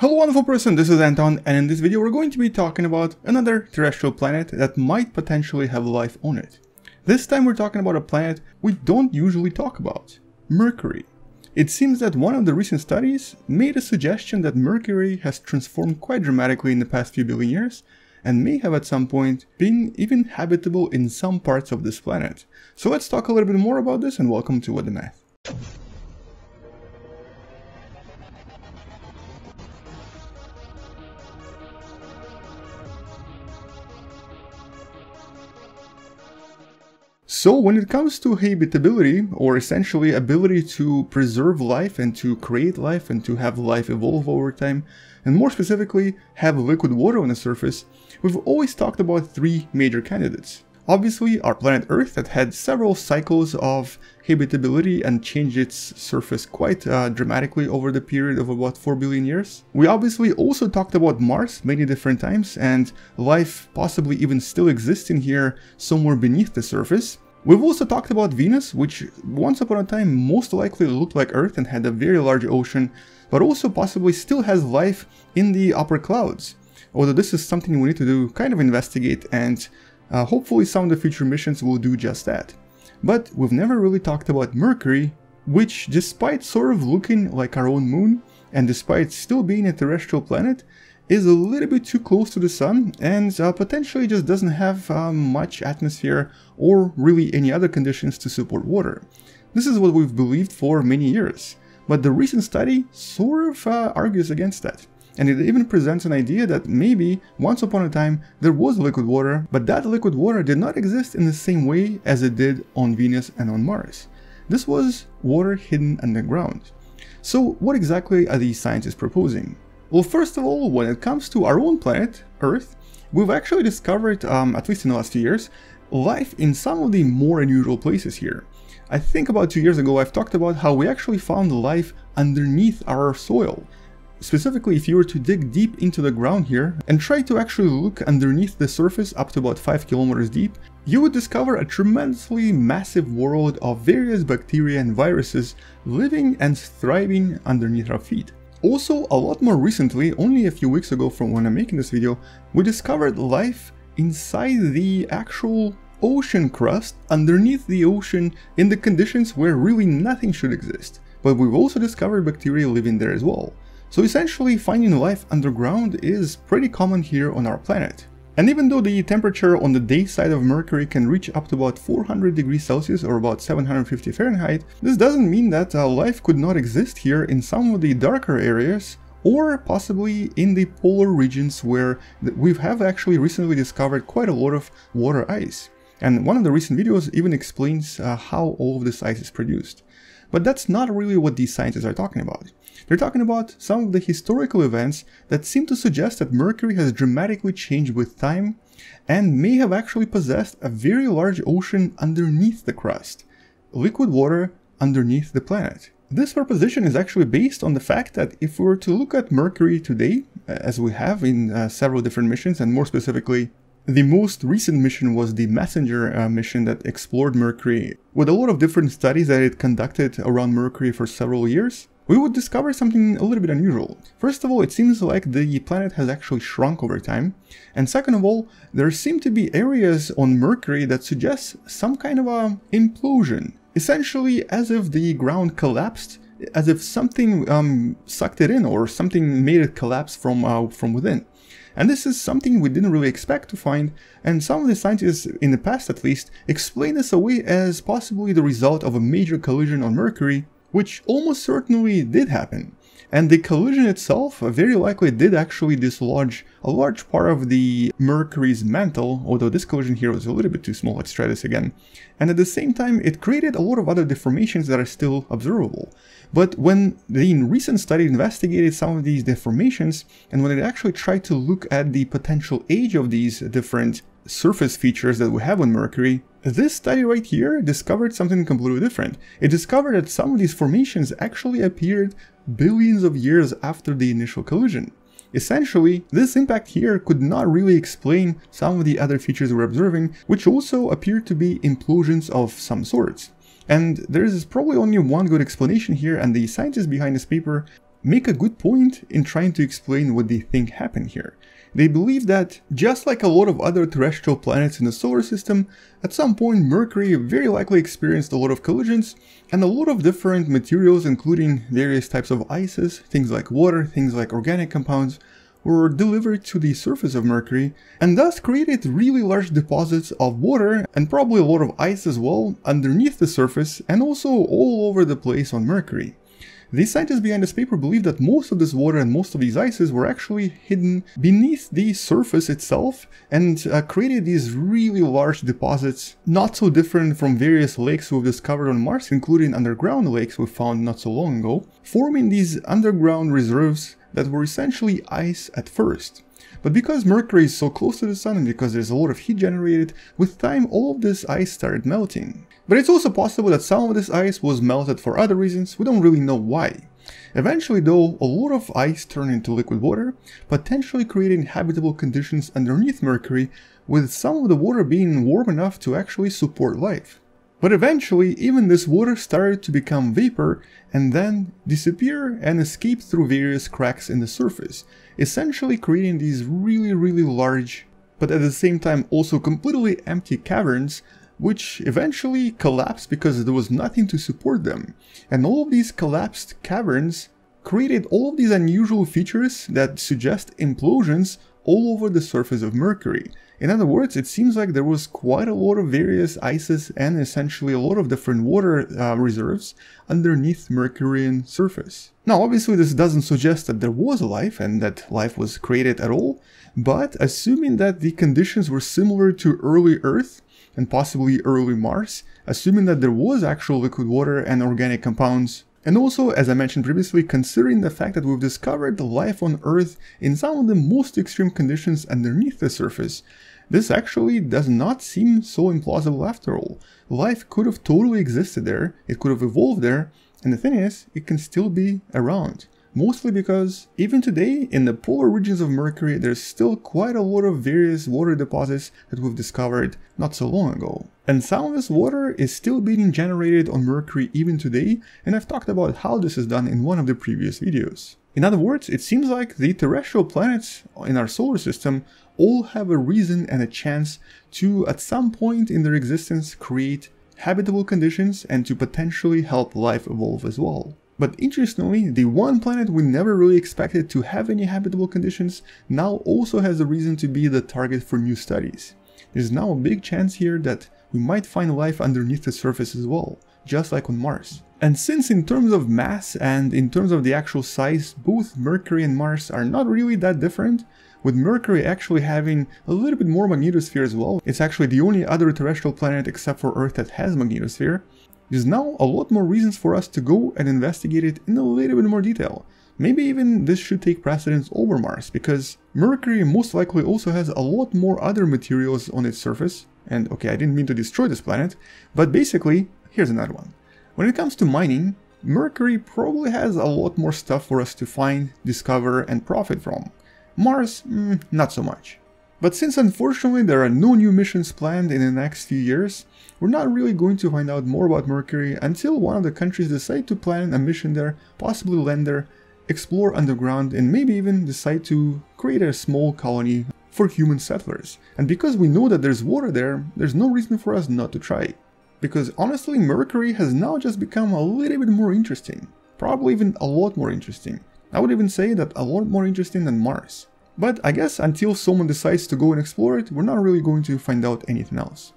Hello wonderful person, this is Anton and in this video we're going to be talking about another terrestrial planet that might potentially have life on it. This time we're talking about a planet we don't usually talk about, Mercury. It seems that one of the recent studies made a suggestion that Mercury has transformed quite dramatically in the past few billion years and may have at some point been even habitable in some parts of this planet. So let's talk a little bit more about this and welcome to What Da Math. So when it comes to habitability, or essentially ability to preserve life and to create life and to have life evolve over time, and more specifically, have liquid water on the surface, we've always talked about three major candidates. Obviously, our planet Earth that had several cycles of habitability and changed its surface quite uh, dramatically over the period of about 4 billion years. We obviously also talked about Mars many different times and life possibly even still existing here somewhere beneath the surface. We've also talked about Venus, which once upon a time most likely looked like Earth and had a very large ocean, but also possibly still has life in the upper clouds. Although this is something we need to do kind of investigate and uh, hopefully some of the future missions will do just that. But we've never really talked about Mercury, which despite sort of looking like our own moon, and despite still being a terrestrial planet, is a little bit too close to the sun and uh, potentially just doesn't have uh, much atmosphere or really any other conditions to support water. This is what we've believed for many years, but the recent study sort of uh, argues against that. And it even presents an idea that maybe once upon a time there was liquid water, but that liquid water did not exist in the same way as it did on Venus and on Mars. This was water hidden underground. So what exactly are these scientists proposing? Well, first of all, when it comes to our own planet, Earth, we've actually discovered, um, at least in the last few years, life in some of the more unusual places here. I think about two years ago I've talked about how we actually found life underneath our soil. Specifically, if you were to dig deep into the ground here and try to actually look underneath the surface up to about 5 kilometers deep, you would discover a tremendously massive world of various bacteria and viruses living and thriving underneath our feet. Also, a lot more recently, only a few weeks ago from when I'm making this video, we discovered life inside the actual ocean crust underneath the ocean in the conditions where really nothing should exist. But we've also discovered bacteria living there as well. So essentially finding life underground is pretty common here on our planet. And even though the temperature on the day side of Mercury can reach up to about 400 degrees Celsius or about 750 Fahrenheit, this doesn't mean that uh, life could not exist here in some of the darker areas or possibly in the polar regions where we have actually recently discovered quite a lot of water ice. And one of the recent videos even explains uh, how all of this ice is produced. But that's not really what these scientists are talking about. They're talking about some of the historical events that seem to suggest that Mercury has dramatically changed with time and may have actually possessed a very large ocean underneath the crust, liquid water underneath the planet. This proposition is actually based on the fact that if we were to look at Mercury today, as we have in uh, several different missions, and more specifically the most recent mission was the Messenger uh, mission that explored Mercury. With a lot of different studies that it conducted around Mercury for several years, we would discover something a little bit unusual. First of all, it seems like the planet has actually shrunk over time. And second of all, there seem to be areas on Mercury that suggest some kind of a implosion. Essentially as if the ground collapsed, as if something um, sucked it in or something made it collapse from, uh, from within. And this is something we didn't really expect to find, and some of the scientists, in the past at least, explain this away as possibly the result of a major collision on Mercury, which almost certainly did happen. And the collision itself very likely did actually dislodge a large part of the Mercury's mantle, although this collision here was a little bit too small, let's try this again. And at the same time, it created a lot of other deformations that are still observable. But when the recent study investigated some of these deformations, and when it actually tried to look at the potential age of these different surface features that we have on Mercury, this study right here discovered something completely different. It discovered that some of these formations actually appeared billions of years after the initial collision. Essentially, this impact here could not really explain some of the other features we're observing, which also appear to be implosions of some sorts. And there is probably only one good explanation here, and the scientists behind this paper make a good point in trying to explain what they think happened here. They believe that, just like a lot of other terrestrial planets in the solar system, at some point Mercury very likely experienced a lot of collisions and a lot of different materials including various types of ices, things like water, things like organic compounds, were delivered to the surface of Mercury and thus created really large deposits of water and probably a lot of ice as well underneath the surface and also all over the place on Mercury. The scientists behind this paper believe that most of this water and most of these ices were actually hidden beneath the surface itself and uh, created these really large deposits, not so different from various lakes we've discovered on Mars, including underground lakes we found not so long ago, forming these underground reserves that were essentially ice at first. But because Mercury is so close to the sun and because there's a lot of heat generated, with time all of this ice started melting. But it's also possible that some of this ice was melted for other reasons, we don't really know why. Eventually though, a lot of ice turned into liquid water, potentially creating habitable conditions underneath Mercury, with some of the water being warm enough to actually support life. But eventually, even this water started to become vapor and then disappear and escape through various cracks in the surface, essentially creating these really really large, but at the same time also completely empty caverns which eventually collapsed because there was nothing to support them. And all of these collapsed caverns created all of these unusual features that suggest implosions all over the surface of Mercury. In other words, it seems like there was quite a lot of various ices and essentially a lot of different water uh, reserves underneath Mercurian surface. Now, obviously this doesn't suggest that there was life and that life was created at all, but assuming that the conditions were similar to early Earth, and possibly early Mars, assuming that there was actual liquid water and organic compounds. And also, as I mentioned previously, considering the fact that we've discovered life on Earth in some of the most extreme conditions underneath the surface, this actually does not seem so implausible after all. Life could have totally existed there, it could have evolved there, and the thing is, it can still be around mostly because even today in the polar regions of Mercury there's still quite a lot of various water deposits that we've discovered not so long ago. And some of this water is still being generated on Mercury even today and I've talked about how this is done in one of the previous videos. In other words, it seems like the terrestrial planets in our solar system all have a reason and a chance to at some point in their existence create habitable conditions and to potentially help life evolve as well. But interestingly, the one planet we never really expected to have any habitable conditions now also has a reason to be the target for new studies. There's now a big chance here that we might find life underneath the surface as well, just like on Mars. And since in terms of mass and in terms of the actual size, both Mercury and Mars are not really that different, with Mercury actually having a little bit more magnetosphere as well. It's actually the only other terrestrial planet except for Earth that has magnetosphere. There's now a lot more reasons for us to go and investigate it in a little bit more detail. Maybe even this should take precedence over Mars, because Mercury most likely also has a lot more other materials on its surface. And okay, I didn't mean to destroy this planet, but basically, here's another one. When it comes to mining, Mercury probably has a lot more stuff for us to find, discover and profit from. Mars, mm, not so much. But since unfortunately there are no new missions planned in the next few years, we're not really going to find out more about Mercury until one of the countries decide to plan a mission there, possibly land there, explore underground and maybe even decide to create a small colony for human settlers. And because we know that there's water there, there's no reason for us not to try. Because honestly, Mercury has now just become a little bit more interesting. Probably even a lot more interesting. I would even say that a lot more interesting than Mars. But I guess until someone decides to go and explore it, we're not really going to find out anything else.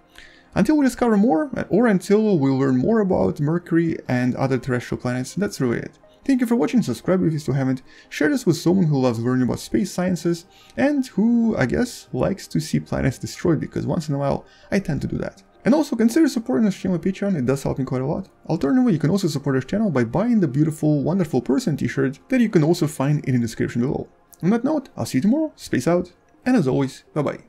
Until we discover more, or until we learn more about Mercury and other terrestrial planets, that's really it. Thank you for watching, subscribe if you still haven't, share this with someone who loves learning about space sciences, and who, I guess, likes to see planets destroyed, because once in a while, I tend to do that. And also consider supporting this channel on Patreon, it does help me quite a lot. Alternatively, you can also support this channel by buying the beautiful Wonderful Person t-shirt that you can also find in the description below. On that note, I'll see you tomorrow, space out, and as always, bye bye.